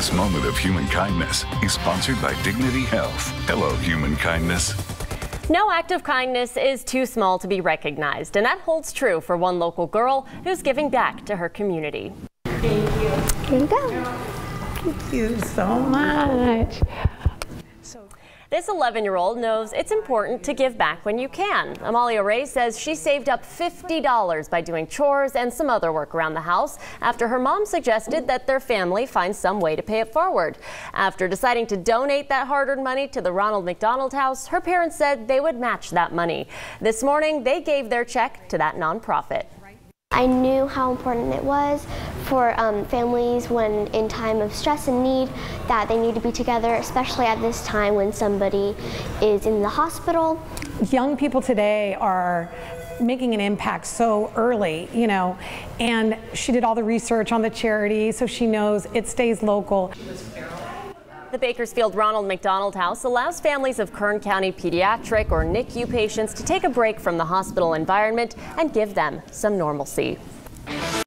This moment of human kindness is sponsored by Dignity Health. Hello, human kindness. No act of kindness is too small to be recognized, and that holds true for one local girl who's giving back to her community. Thank you. Here you go. Thank you so much. This 11 year old knows it's important to give back when you can. Amalia Ray says she saved up $50 by doing chores and some other work around the house after her mom suggested that their family find some way to pay it forward. After deciding to donate that hard earned money to the Ronald McDonald House, her parents said they would match that money. This morning, they gave their check to that nonprofit. I knew how important it was for um, families when in time of stress and need that they need to be together, especially at this time when somebody is in the hospital. Young people today are making an impact so early, you know, and she did all the research on the charity so she knows it stays local. The Bakersfield Ronald McDonald House allows families of Kern County pediatric or NICU patients to take a break from the hospital environment and give them some normalcy.